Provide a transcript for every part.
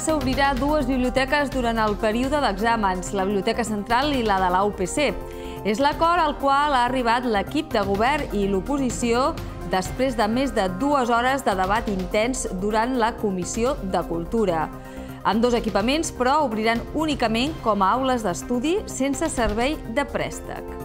Terrassa obrirà dues biblioteques durant el període d'exàmens, la Biblioteca Central i la de la UPC. És l'acord al qual ha arribat l'equip de govern i l'oposició després de més de dues hores de debat intens durant la Comissió de Cultura. Amb dos equipaments, però, obriran únicament com a aules d'estudi sense servei de préstec.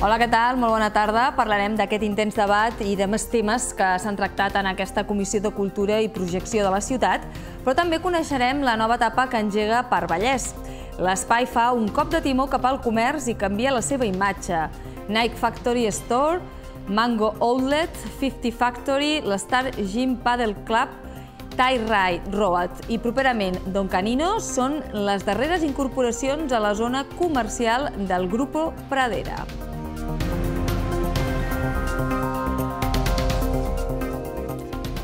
Hola, què tal? Molt bona tarda. Parlarem d'aquest intens debat i de més temes que s'han tractat en aquesta Comissió de Cultura i Projecció de la ciutat, però també coneixerem la nova etapa que engega per Vallès. L'espai fa un cop de timó cap al comerç i canvia la seva imatge. Nike Factory Store, Mango Outlet, 50 Factory, l'Star Gym Paddle Club, Thai Ride Road i properament Don Canino són les darreres incorporacions a la zona comercial del Grupo Pradera.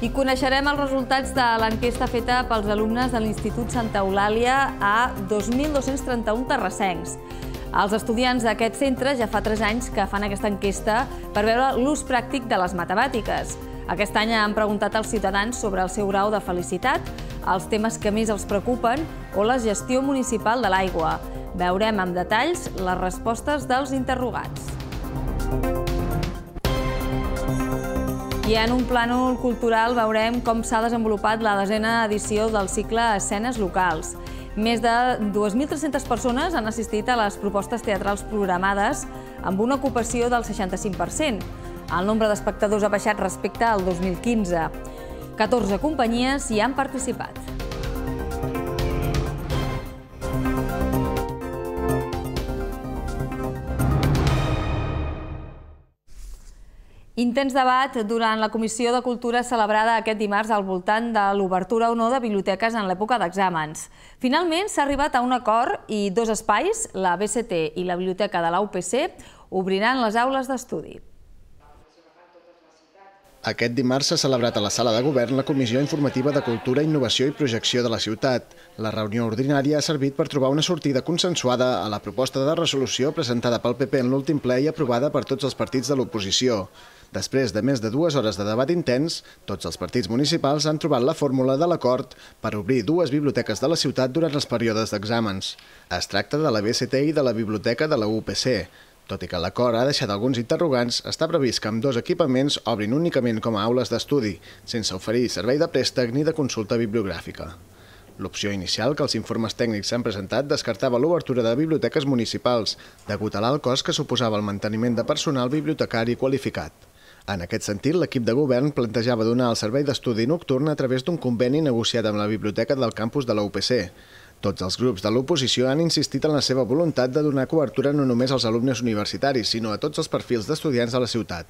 I coneixerem els resultats de l'enquesta feta pels alumnes de l'Institut Santa Eulàlia a 2.231 terrassencs. Els estudiants d'aquest centre ja fa 3 anys que fan aquesta enquesta per veure l'ús pràctic de les matemàtiques. Aquest any han preguntat als ciutadans sobre el seu grau de felicitat, els temes que més els preocupen o la gestió municipal de l'aigua. Veurem amb detalls les respostes dels interrogats. I en un plànol cultural veurem com s'ha desenvolupat la desena edició del cicle Escenes Locals. Més de 2.300 persones han assistit a les propostes teatrals programades amb una ocupació del 65%. El nombre d'espectadors ha baixat respecte al 2015. 14 companyies hi han participat. Intens debat durant la Comissió de Cultura celebrada aquest dimarts al voltant de l'obertura o no de biblioteques en l'època d'exàmens. Finalment s'ha arribat a un acord i dos espais, la BCT i la Biblioteca de la UPC, obriran les aules d'estudi. Aquest dimarts s'ha celebrat a la sala de govern la Comissió Informativa de Cultura, Innovació i Projecció de la ciutat. La reunió ordinària ha servit per trobar una sortida consensuada a la proposta de resolució presentada pel PP en l'últim ple i aprovada per tots els partits de l'oposició. Després de més de dues hores de debat intens, tots els partits municipals han trobat la fórmula de l'acord per obrir dues biblioteques de la ciutat durant els períodes d'exàmens. Es tracta de la BCT i de la biblioteca de la UPC, tot i que l'acord ha deixat alguns interrogants, està previst que amb dos equipaments obrin únicament com a aules d'estudi, sense oferir servei de préstec ni de consulta bibliogràfica. L'opció inicial que els informes tècnics s'han presentat descartava l'obertura de biblioteques municipals, degut a l'alt cost que suposava el manteniment de personal bibliotecari qualificat. En aquest sentit, l'equip de govern plantejava donar el servei d'estudi nocturn a través d'un conveni negociat amb la biblioteca del campus de la UPC, tots els grups de l'oposició han insistit en la seva voluntat de donar cobertura no només als alumnes universitaris, sinó a tots els perfils d'estudiants de la ciutat.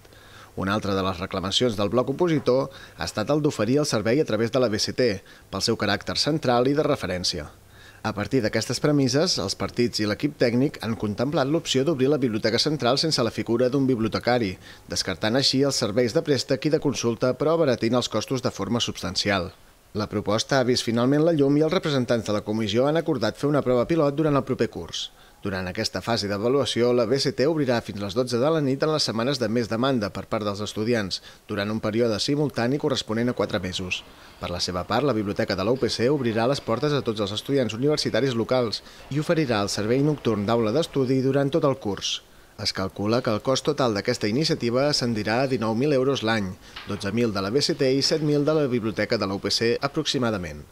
Una altra de les reclamacions del bloc opositor ha estat el d'oferir el servei a través de la BCT, pel seu caràcter central i de referència. A partir d'aquestes premisses, els partits i l'equip tècnic han contemplat l'opció d'obrir la Biblioteca Central sense la figura d'un bibliotecari, descartant així els serveis de préstec i de consulta però abaratint els costos de forma substancial. La proposta ha vist finalment la llum i els representants de la comissió han acordat fer una prova pilot durant el proper curs. Durant aquesta fase d'avaluació, la BCT obrirà fins les 12 de la nit en les setmanes de més demanda per part dels estudiants, durant un període simultani corresponent a 4 mesos. Per la seva part, la Biblioteca de la UPC obrirà les portes a tots els estudiants universitaris locals i oferirà el servei nocturn d'aula d'estudi durant tot el curs. Es calcula que el cost total d'aquesta iniciativa ascendirà a 19.000 euros l'any, 12.000 de la BCT i 7.000 de la Biblioteca de la UPC aproximadament.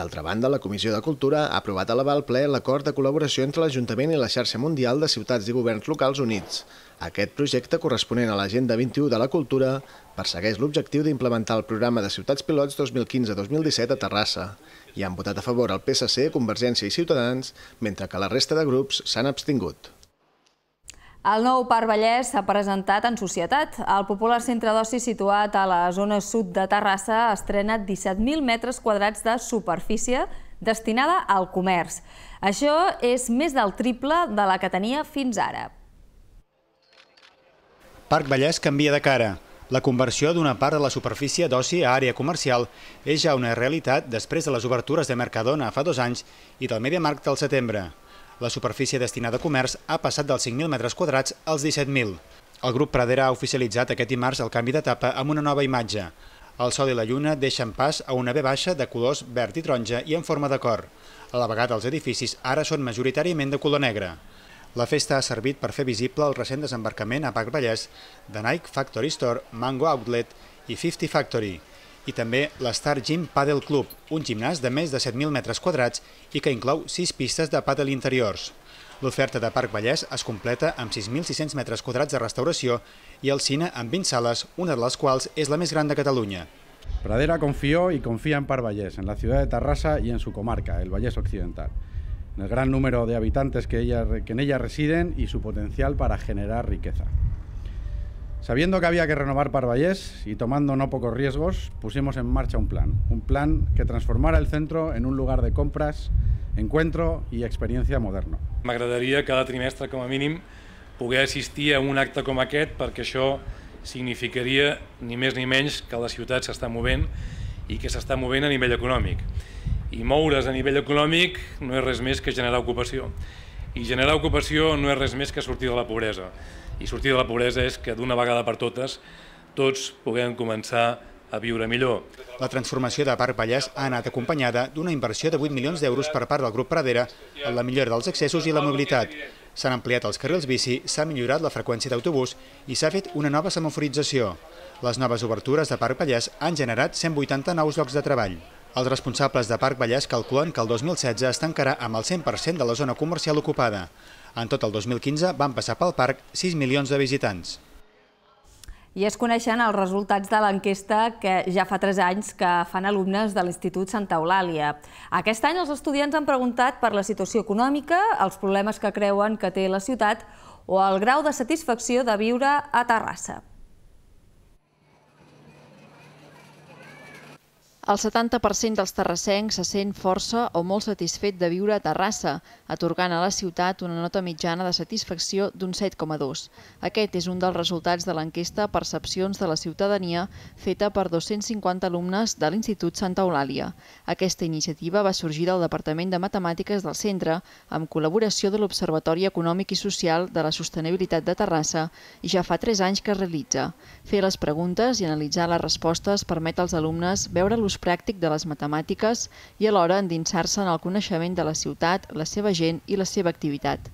D'altra banda, la Comissió de Cultura ha aprovat a l'aval ple l'acord de col·laboració entre l'Ajuntament i la xarxa mundial de ciutats i governs locals units. Aquest projecte, corresponent a l'Agenda 21 de la Cultura, persegueix l'objectiu d'implementar el programa de Ciutats Pilots 2015-2017 a Terrassa i han votat a favor el PSC, Convergència i Ciutadans, mentre que la resta de grups s'han abstingut. El nou Parc Vallès s'ha presentat en societat. El popular centre d'oci situat a la zona sud de Terrassa estrena 17.000 metres quadrats de superfície destinada al comerç. Això és més del triple de la que tenia fins ara. Parc Vallès canvia de cara. La conversió d'una part de la superfície d'oci a àrea comercial és ja una realitat després de les obertures de Mercadona fa dos anys i del Mediamarkt al setembre. La superfície destinada a comerç ha passat dels 5.000 metres quadrats als 17.000. El grup Pradera ha oficialitzat aquest dimarts el canvi d'etapa amb una nova imatge. El sol i la lluna deixen pas a una B baixa de colors verd i taronja i en forma de cor. A la vegada els edificis ara són majoritàriament de color negre. La festa ha servit per fer visible el recent desembarcament a Parc Vallès de Nike Factory Store, Mango Outlet i 50 Factory, i també l'Star Gym Paddle Club, un gimnàs de més de 7.000 metres quadrats i que inclou 6 pistes de paddle interiors. L'oferta de Parc Vallès es completa amb 6.600 metres quadrats de restauració i el cine amb 20 sales, una de les quals és la més gran de Catalunya. Pradera confió y confía en Parc Vallès, en la ciudad de Tarrasa y en su comarca, el Vallès Occidental, en el gran número de que, ella, en ella residen y su potencial para generar riqueza. Sabiendo que había que renovar Parvallés y tomando no pocos riesgos, pusimos en marcha un plan. Un plan que transformara el centro en un lugar de compras, encuentro i experiència moderno. M'agradaria cada trimestre, com a mínim, poder assistir a un acte com aquest perquè això significaria ni més ni menys que la ciutat s'està movent i que s'està movent a nivell econòmic. I moure's a nivell econòmic no és res més que generar ocupació. I generar ocupació no és res més que sortir de la pobresa. I sortir de la pobresa és que d'una vegada per totes tots puguem començar a viure millor. La transformació de Parc Vallès ha anat acompanyada d'una inversió de 8 milions d'euros per part del grup Pradera en la millora dels accessos i la mobilitat. S'han ampliat els carrils bici, s'ha millorat la freqüència d'autobús i s'ha fet una nova semaforització. Les noves obertures de Parc Vallès han generat 180 nous llocs de treball. Els responsables de Parc Vallès calculen que el 2016 es tancarà amb el 100% de la zona comercial ocupada. En tot el 2015 van passar pel parc 6 milions de visitants. I es coneixen els resultats de l'enquesta que ja fa 3 anys que fan alumnes de l'Institut Santa Eulàlia. Aquest any els estudiants han preguntat per la situació econòmica, els problemes que creuen que té la ciutat o el grau de satisfacció de viure a Terrassa. El 70% dels terrassencs se sent força o molt satisfet de viure a Terrassa, atorgant a la ciutat una nota mitjana de satisfacció d'un 7,2. Aquest és un dels resultats de l'enquesta Percepcions de la ciutadania feta per 250 alumnes de l'Institut Santa Eulàlia. Aquesta iniciativa va sorgir del Departament de Matemàtiques del centre amb col·laboració de l'Observatori Econòmic i Social de la Sostenibilitat de Terrassa i ja fa 3 anys que es realitza. Fer les preguntes i analitzar les respostes permet als alumnes veure l'ús pràctic de les matemàtiques i alhora endinsar-se en el coneixement de la ciutat, la seva gent i la seva activitat.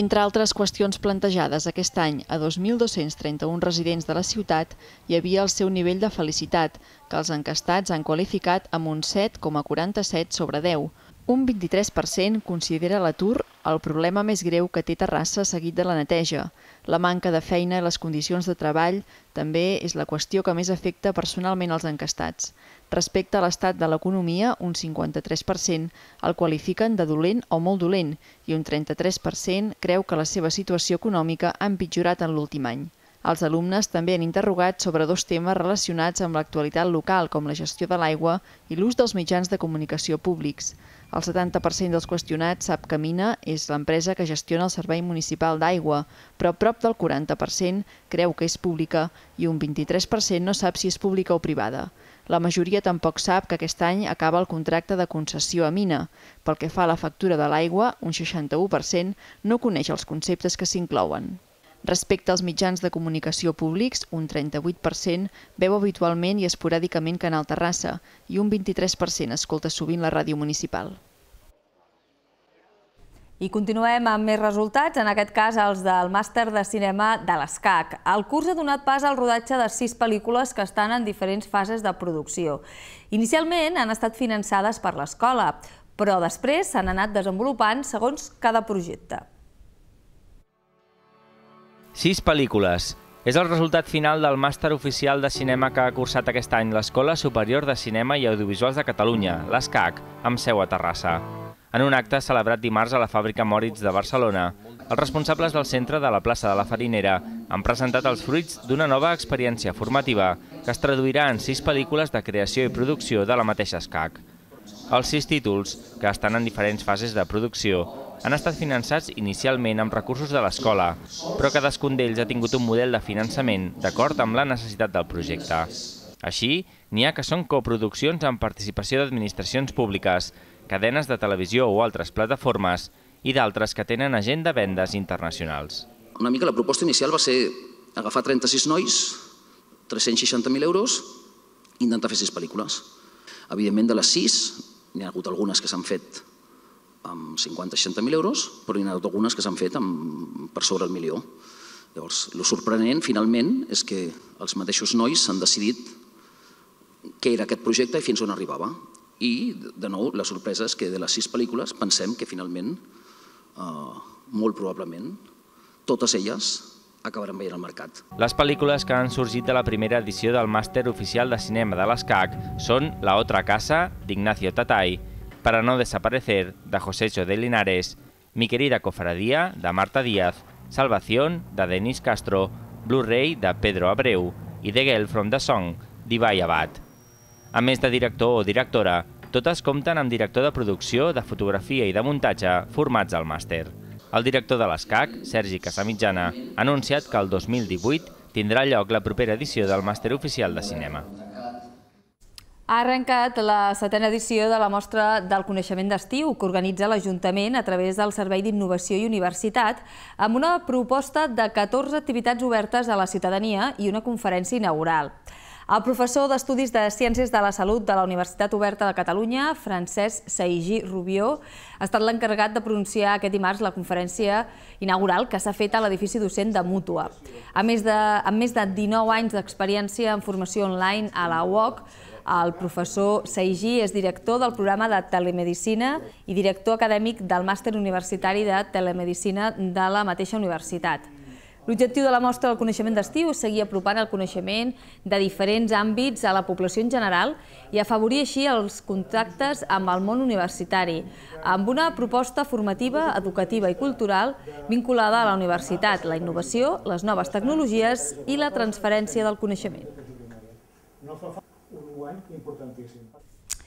Entre altres qüestions plantejades aquest any a 2.231 residents de la ciutat hi havia el seu nivell de felicitat, que els encastats han qualificat amb un 7,47 sobre 10. Un 23% considera l'atur el problema més greu que té Terrassa seguit de la neteja. La manca de feina i les condicions de treball també és la qüestió que més afecta personalment els encastats. Respecte a l'estat de l'economia, un 53% el qualifiquen de dolent o molt dolent i un 33% creu que la seva situació econòmica ha empitjorat en l'últim any. Els alumnes també han interrogat sobre dos temes relacionats amb l'actualitat local, com la gestió de l'aigua i l'ús dels mitjans de comunicació públics. El 70% dels qüestionats sap que Mina és l'empresa que gestiona el Servei Municipal d'Aigua, però prop del 40% creu que és pública i un 23% no sap si és pública o privada. La majoria tampoc sap que aquest any acaba el contracte de concessió a Mina. Pel que fa a la factura de l'aigua, un 61% no coneix els conceptes que s'inclouen. Respecte als mitjans de comunicació públics, un 38% veu habitualment i esporàdicament Canal Terrassa i un 23% escolta sovint la ràdio municipal. I continuem amb més resultats, en aquest cas els del màster de cinema de l'ESCAC. El curs ha donat pas al rodatge de sis pel·lícules que estan en diferents fases de producció. Inicialment han estat finançades per l'escola, però després s'han anat desenvolupant segons cada projecte. Sis pel·lícules. És el resultat final del màster oficial de cinema que ha cursat aquest any l'Escola Superior de Cinema i Audiovisuals de Catalunya, l'ESCAC, amb seu a Terrassa. En un acte celebrat dimarts a la fàbrica Moritz de Barcelona, els responsables del centre de la plaça de la Farinera han presentat els fruits d'una nova experiència formativa que es traduirà en sis pel·lícules de creació i producció de la mateixa escac. Els sis títols, que estan en diferents fases de producció, han estat finançats inicialment amb recursos de l'escola, però cadascun d'ells ha tingut un model de finançament d'acord amb la necessitat del projecte. Així, n'hi ha que són coproduccions amb participació d'administracions públiques, cadenes de televisió o altres plataformes i d'altres que tenen agenda de vendes internacionals. Una mica la proposta inicial va ser agafar 36 nois, 360.000 euros, intentar fer sis pel·lícules. Evidentment, de les sis, n'hi ha hagut algunes que s'han fet amb 50-60.000 euros, però n'hi ha algunes que s'han fet amb, per sobre el milió. Llavors, el sorprenent, finalment, és que els mateixos nois s'han decidit què era aquest projecte i fins on arribava. I, de nou, la sorpresa és que de les sis pel·lícules pensem que finalment, eh, molt probablement, totes elles acabaran veient al mercat. Les pel·lícules que han sorgit de la primera edició del Màster Oficial de Cinema de l'ESCAC són La otra casa, d'Ignacio Tatay, Para no desaparecer, de José de Linares, Mi querida cofradía, de Marta Díaz, Salvación, de Denis Castro, Blu-ray, de Pedro Abreu i The Girl from the Song, d'Ibai Abad. A més de director o directora, totes compten amb director de producció, de fotografia i de muntatge formats al màster. El director de l'ESCAC, Sergi Casamitjana, ha anunciat que el 2018 tindrà lloc la propera edició del Màster Oficial de Cinema. Ha arrencat la setena edició de la Mostra del Coneixement d'Estiu que organitza l'Ajuntament a través del Servei d'Innovació i Universitat amb una proposta de 14 activitats obertes a la ciutadania i una conferència inaugural. El professor d'Estudis de Ciències de la Salut de la Universitat Oberta de Catalunya, Francesc Saigí Rubió, ha estat l'encarregat de pronunciar aquest dimarts la conferència inaugural que s'ha fet a l'edifici docent de Mútua. A més de, amb més de 19 anys d'experiència en formació online a la UOC, el professor Saigí és director del programa de telemedicina i director acadèmic del màster universitari de telemedicina de la mateixa universitat. L'objectiu de la mostra del coneixement d'estiu és seguir apropant el coneixement de diferents àmbits a la població en general i afavorir així els contactes amb el món universitari, amb una proposta formativa, educativa i cultural vinculada a la universitat, la innovació, les noves tecnologies i la transferència del coneixement.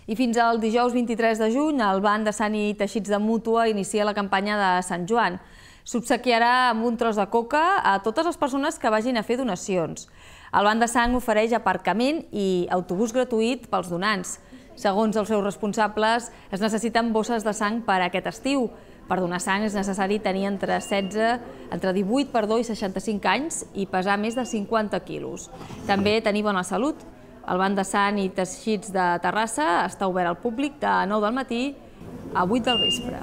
I fins al dijous 23 de juny, el Banc de Sant i Teixits de Mútua inicia la campanya de Sant Joan s'obsequiarà amb un tros de coca a totes les persones que vagin a fer donacions. El Banc de Sang ofereix aparcament i autobús gratuït pels donants. Segons els seus responsables, es necessiten bosses de sang per a aquest estiu. Per donar sang és necessari tenir entre 16, entre 18 perdó, i 65 anys i pesar més de 50 quilos. També tenir bona salut. El Banc de Sant i Teixits de Terrassa està obert al públic de 9 del matí a 8 del vespre.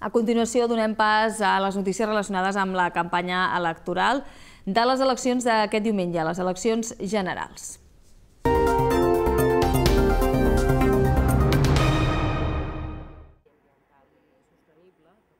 A continuació donem pas a les notícies relacionades amb la campanya electoral de les eleccions d'aquest diumenge, les eleccions generals.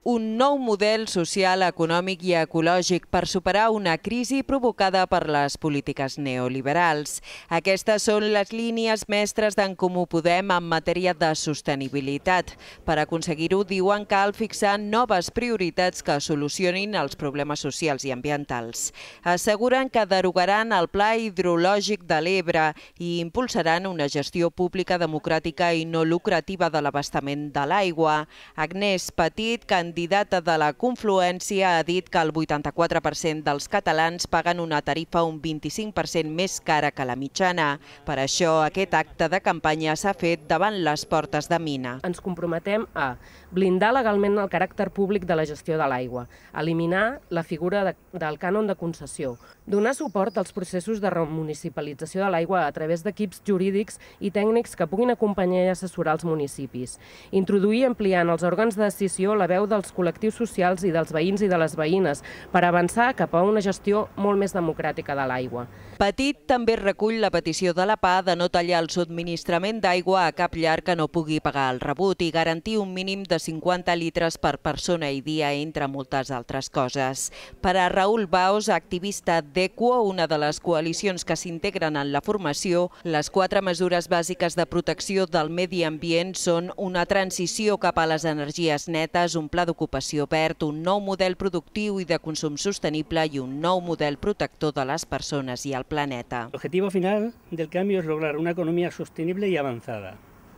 Un nou model social, econòmic i ecològic per superar una crisi provocada per les polítiques neoliberals. Aquestes són les línies mestres d'en Comú Podem en matèria de sostenibilitat. Per aconseguir-ho, diuen cal fixar noves prioritats que solucionin els problemes socials i ambientals. Asseguren que derogaran el Pla Hidrològic de l'Ebre i impulsaran una gestió pública democràtica i no lucrativa de l'abastament de l'aigua. Agnès Petit, candidata candidata de la Confluència ha dit que el 84% dels catalans paguen una tarifa un 25% més cara que la mitjana. Per això, aquest acte de campanya s'ha fet davant les portes de Mina. Ens comprometem a blindar legalment el caràcter públic de la gestió de l'aigua, eliminar la figura de, del cànon de concessió, donar suport als processos de remunicipalització de l'aigua a través d'equips jurídics i tècnics que puguin acompanyar i assessorar els municipis, introduir ampliant els òrgans de decisió la veu dels col·lectius socials i dels veïns i de les veïnes per avançar cap a una gestió molt més democràtica de l'aigua. Petit també recull la petició de la PA de no tallar el subministrament d'aigua a cap llar que no pugui pagar el rebut i garantir un mínim de 50 litres per persona i dia, entre moltes altres coses. Per a Raül Baus, activista d'EQUO, una de les coalicions que s'integren en la formació, les quatre mesures bàsiques de protecció del medi ambient són una transició cap a les energies netes, un pla d'ocupació verd, un nou model productiu i de consum sostenible i un nou model protector de les persones i el planeta. El objetivo final del cambio es lograr una economía sostenible y avanzada,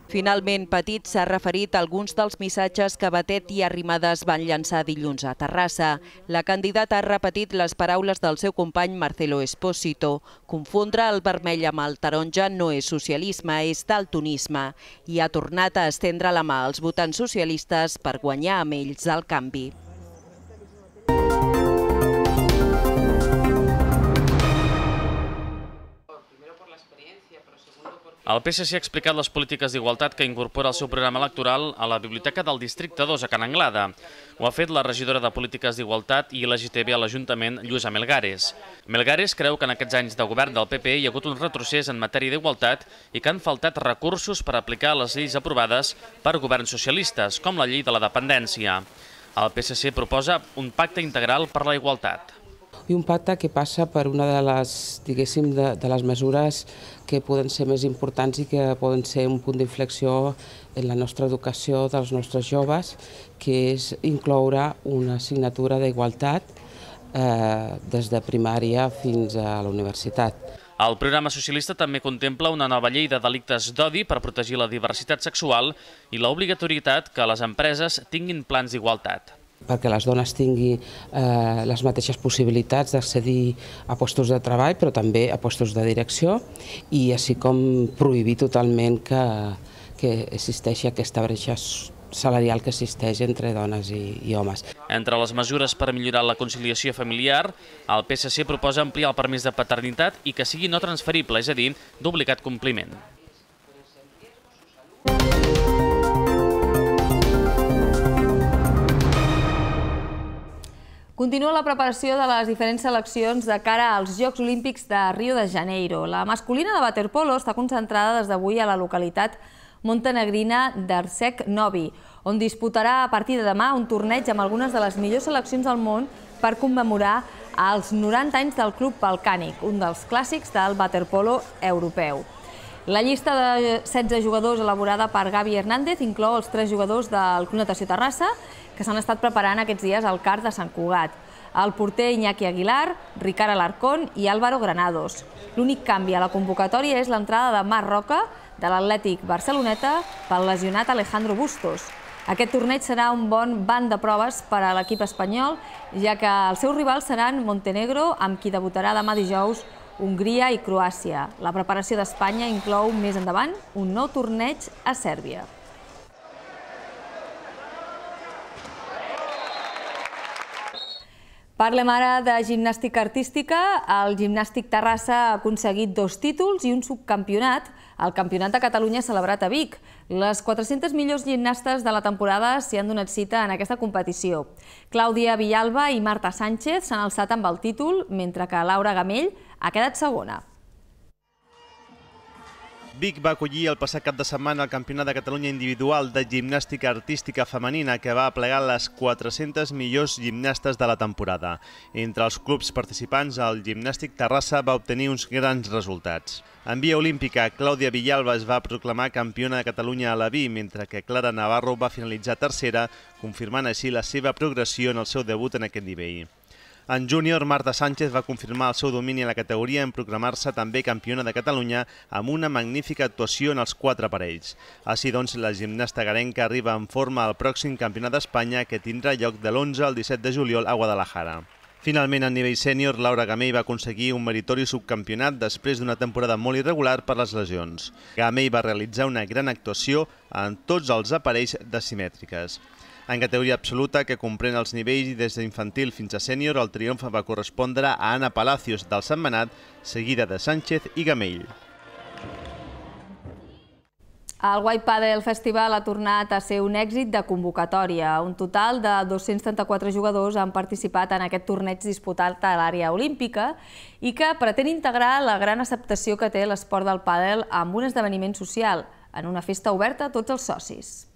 Finalment, Petit s'ha referit a alguns dels missatges que Batet i Arrimadas van llançar dilluns a Terrassa. La candidata ha repetit les paraules del seu company Marcelo Espósito. Confondre el vermell amb el taronja no és socialisme, és daltonisme. I ha tornat a estendre la mà als votants socialistes per guanyar amb ells el canvi. El PSC ha explicat les polítiques d'igualtat que incorpora el seu programa electoral a la Biblioteca del Districte 2 a Can Anglada. Ho ha fet la regidora de Polítiques d'Igualtat i LGTB a l'Ajuntament, Lluïsa Melgares. Melgares creu que en aquests anys de govern del PP hi ha hagut un retrocés en matèria d'igualtat i que han faltat recursos per aplicar les lleis aprovades per governs socialistes, com la llei de la dependència. El PSC proposa un pacte integral per la igualtat i un pacte que passa per una de les, diguéssim, de, de les mesures que poden ser més importants i que poden ser un punt d'inflexió en la nostra educació dels nostres joves, que és incloure una assignatura d'igualtat eh, des de primària fins a la universitat. El programa socialista també contempla una nova llei de delictes d'odi per protegir la diversitat sexual i l'obligatorietat que les empreses tinguin plans d'igualtat perquè les dones tinguin eh, les mateixes possibilitats d'accedir a postos de treball, però també a postos de direcció, i així com prohibir totalment que, que existeixi aquesta bretxa salarial que existeix entre dones i, i homes. Entre les mesures per millorar la conciliació familiar, el PSC proposa ampliar el permís de paternitat i que sigui no transferible, és a dir, d'obligat compliment. Continua la preparació de les diferents seleccions de cara als Jocs Olímpics de Rio de Janeiro. La masculina de waterpolo està concentrada des d'avui a la localitat montenegrina d'Arsec Novi, on disputarà a partir de demà un torneig amb algunes de les millors seleccions del món per commemorar els 90 anys del Club Balcànic, un dels clàssics del waterpolo europeu. La llista de 16 jugadors elaborada per Gavi Hernández inclou els tres jugadors del Club Natació Terrassa, que s'han estat preparant aquests dies al CAR de Sant Cugat. El porter Iñaki Aguilar, Ricard Alarcón i Álvaro Granados. L'únic canvi a la convocatòria és l'entrada de Marc Roca, de l'Atlètic Barceloneta, pel lesionat Alejandro Bustos. Aquest torneig serà un bon banc de proves per a l'equip espanyol, ja que els seus rivals seran Montenegro, amb qui debutarà demà dijous Hongria i Croàcia. La preparació d'Espanya inclou més endavant un nou torneig a Sèrbia. Parlem ara de gimnàstica artística. El Gimnàstic Terrassa ha aconseguit dos títols i un subcampionat al Campionat de Catalunya celebrat a Vic. Les 400 millors gimnastes de la temporada s'hi han donat cita en aquesta competició. Clàudia Villalba i Marta Sánchez s'han alçat amb el títol, mentre que Laura Gamell ha quedat segona. Vic va acollir el passat cap de setmana el Campionat de Catalunya individual de gimnàstica artística femenina que va plegar les 400 millors gimnastes de la temporada. Entre els clubs participants, el Gimnàstic Terrassa va obtenir uns grans resultats. En via olímpica, Clàudia Villalba es va proclamar campiona de Catalunya a la vi, mentre que Clara Navarro va finalitzar tercera, confirmant així la seva progressió en el seu debut en aquest nivell. En júnior, Marta Sánchez va confirmar el seu domini en la categoria en proclamar-se també campiona de Catalunya amb una magnífica actuació en els quatre parells. Així doncs, la gimnasta garenca arriba en forma al pròxim campionat d'Espanya que tindrà lloc de l'11 al 17 de juliol a Guadalajara. Finalment, a nivell sènior, Laura Gamell va aconseguir un meritori subcampionat després d'una temporada molt irregular per les lesions. Gamell va realitzar una gran actuació en tots els aparells de simètriques. En categoria absoluta, que comprèn els nivells des d'infantil fins a sènior, el triomf va correspondre a Anna Palacios del Santmenat, seguida de Sánchez i Gamell. El White Padel Festival ha tornat a ser un èxit de convocatòria. Un total de 234 jugadors han participat en aquest torneig disputat a l'àrea olímpica i que pretén integrar la gran acceptació que té l'esport del pàdel amb un esdeveniment social, en una festa oberta a tots els socis.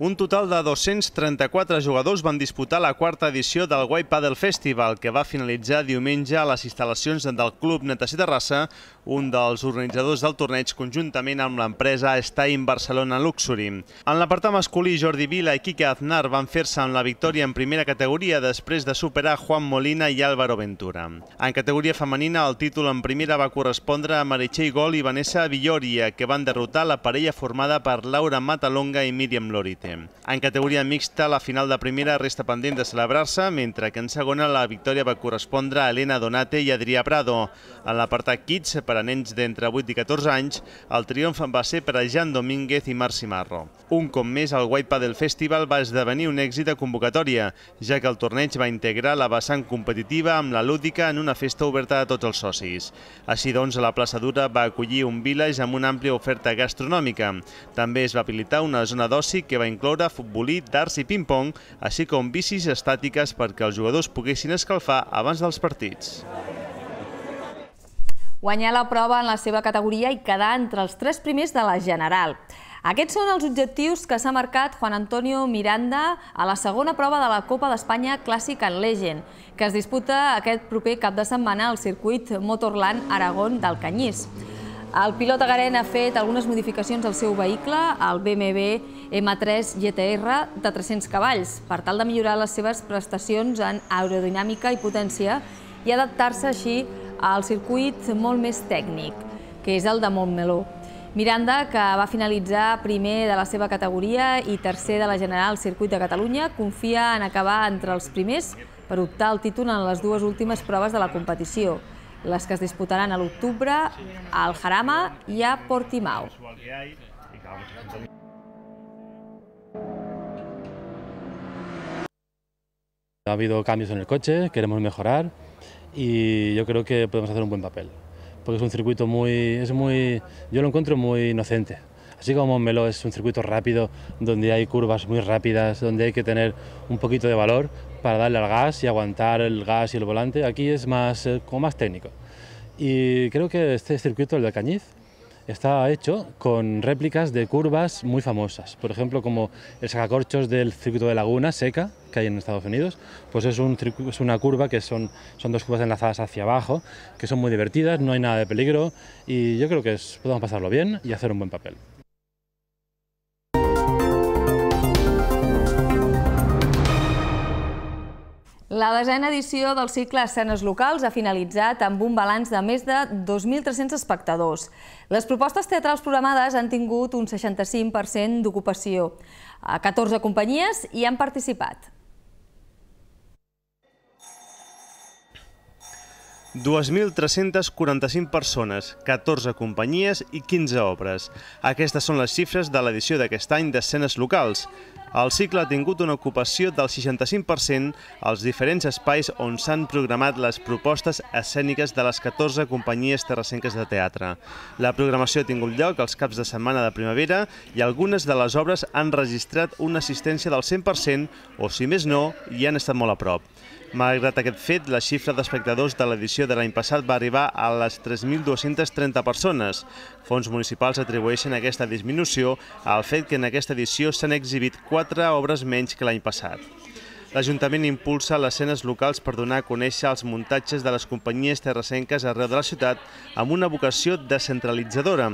Un total de 234 jugadors van disputar la quarta edició del White Paddle Festival, que va finalitzar diumenge a les instal·lacions del Club Natació Terrassa, un dels organitzadors del torneig conjuntament amb l'empresa Stein Barcelona Luxury. En l'apartat masculí, Jordi Vila i Quique Aznar van fer-se amb la victòria en primera categoria després de superar Juan Molina i Álvaro Ventura. En categoria femenina, el títol en primera va correspondre a Meritxell Gol i Vanessa Villoria, que van derrotar la parella formada per Laura Matalonga i Míriam Lorite. En categoria mixta, la final de primera resta pendent de celebrar-se, mentre que en segona la victòria va correspondre a Elena Donate i Adrià Prado. En l'apartat Kids, per a nens d'entre 8 i 14 anys, el triomf va ser per a Jan Domínguez i Marc Marro. Un cop més, el White Paddle Festival va esdevenir un èxit de convocatòria, ja que el torneig va integrar la vessant competitiva amb la lúdica en una festa oberta a tots els socis. Així doncs, la plaça Dura va acollir un village amb una àmplia oferta gastronòmica. També es va habilitar una zona d'oci que va incloure futbolí, darts i ping-pong, així com bicis estàtiques perquè els jugadors poguessin escalfar abans dels partits. Guanyar la prova en la seva categoria i quedar entre els tres primers de la general. Aquests són els objectius que s'ha marcat Juan Antonio Miranda a la segona prova de la Copa d'Espanya Classic and Legend, que es disputa aquest proper cap de setmana al circuit Motorland Aragón del Canyís. El pilot agarent ha fet algunes modificacions al seu vehicle, el BMW M3 GTR de 300 cavalls, per tal de millorar les seves prestacions en aerodinàmica i potència i adaptar-se així al circuit molt més tècnic, que és el de Montmeló. Miranda, que va finalitzar primer de la seva categoria i tercer de la General Circuit de Catalunya, confia en acabar entre els primers per optar al títol en les dues últimes proves de la competició, les que es disputaran a l'octubre al Jarama i a Portimao. Ha habido cambios en el coche, queremos mejorar y yo creo que podemos hacer un buen papel. porque es un circuito muy, es muy, yo lo encuentro muy inocente. Así como Montmeló es un circuito rápido, donde hay curvas muy rápidas, donde hay que tener un poquito de valor para darle al gas y aguantar el gas y el volante, aquí es más, eh, como más técnico. Y creo que este circuito, el de Cañiz, está hecho con réplicas de curvas muy famosas. Por ejemplo, como el sacacorchos del circuito de Laguna Seca, que hay en Estados Unidos, pues es, un, es una curva que son, son dos curvas enlazadas hacia abajo, que son muy divertidas, no hay nada de peligro y yo creo que podemos pasarlo bien y hacer un buen papel. La desena edició del cicle Escenes Locals ha finalitzat amb un balanç de més de 2.300 espectadors. Les propostes teatrals programades han tingut un 65% d'ocupació. 14 companyies hi han participat. 2.345 persones, 14 companyies i 15 obres. Aquestes són les xifres de l'edició d'aquest any d'escenes locals. El cicle ha tingut una ocupació del 65% als diferents espais on s'han programat les propostes escèniques de les 14 companyies terrassenques de teatre. La programació ha tingut lloc els caps de setmana de primavera i algunes de les obres han registrat una assistència del 100% o, si més no, hi han estat molt a prop. Malgrat aquest fet, la xifra d'espectadors de l'edició de l'any passat va arribar a les 3.230 persones. Fons municipals atribueixen aquesta disminució al fet que en aquesta edició s'han exhibit quatre obres menys que l'any passat. L'Ajuntament impulsa les escenes locals per donar a conèixer els muntatges de les companyies terrassenques arreu de la ciutat amb una vocació descentralitzadora.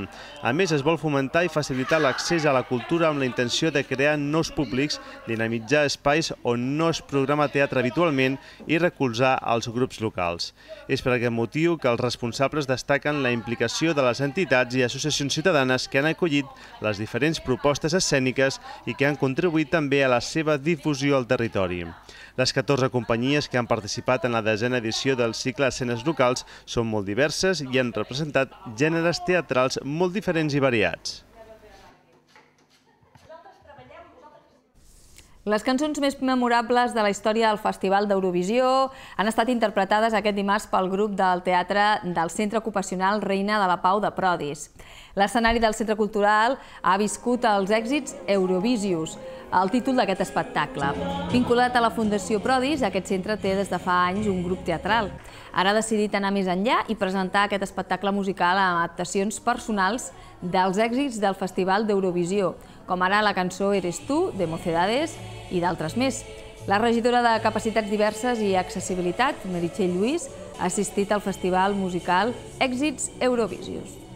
A més, es vol fomentar i facilitar l'accés a la cultura amb la intenció de crear nous públics, dinamitzar espais on no es programa teatre habitualment i recolzar els grups locals. És per aquest motiu que els responsables destaquen la implicació de les entitats i associacions ciutadanes que han acollit les diferents propostes escèniques i que han contribuït també a la seva difusió al territori. Les 14 companyies que han participat en la desena edició del cicle Escenes Locals són molt diverses i han representat gèneres teatrals molt diferents i variats. Les cançons més memorables de la història del Festival d'Eurovisió han estat interpretades aquest dimarts pel grup del teatre del Centre Ocupacional Reina de la Pau de Prodis. L'escenari del Centre Cultural ha viscut els èxits Eurovisius, el títol d'aquest espectacle. Vinculat a la Fundació Prodis, aquest centre té des de fa anys un grup teatral. Ara ha decidit anar més enllà i presentar aquest espectacle musical amb adaptacions personals dels èxits del Festival d'Eurovisió, com ara la cançó Eres tu, de Mocedades, i d'altres més. La regidora de Capacitats Diverses i Accessibilitat, Meritxell Lluís, ha assistit al festival musical Èxits Eurovisius.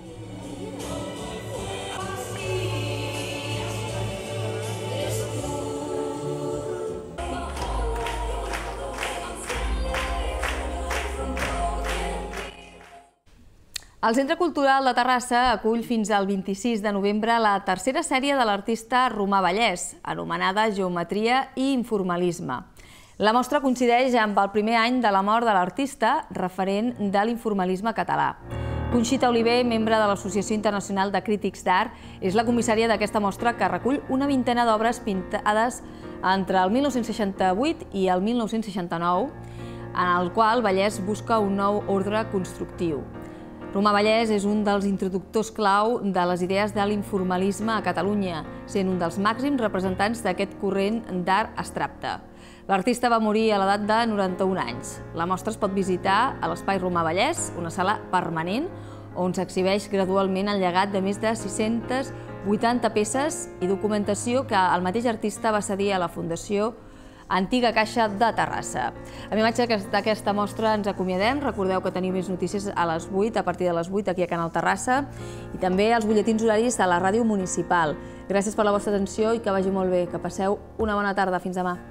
El Centre Cultural de Terrassa acull fins al 26 de novembre la tercera sèrie de l'artista Romà Vallès, anomenada Geometria i Informalisme. La mostra coincideix amb el primer any de la mort de l'artista, referent de l'informalisme català. Conxita Oliver, membre de l'Associació Internacional de Crítics d'Art, és la comissària d'aquesta mostra que recull una vintena d'obres pintades entre el 1968 i el 1969, en el qual Vallès busca un nou ordre constructiu. Romà Vallès és un dels introductors clau de les idees de l'informalisme a Catalunya, sent un dels màxims representants d'aquest corrent d'art abstracte. L'artista va morir a l'edat de 91 anys. La mostra es pot visitar a l'Espai Romà Vallès, una sala permanent on s'exhibeix gradualment el llegat de més de 680 peces i documentació que el mateix artista va cedir a la Fundació antiga Caixa de Terrassa. Amb imatge d'aquesta mostra ens acomiadem. Recordeu que teniu més notícies a les 8, a partir de les 8, aquí a Canal Terrassa, i també els butlletins horaris a la ràdio municipal. Gràcies per la vostra atenció i que vagi molt bé. Que passeu una bona tarda. Fins demà.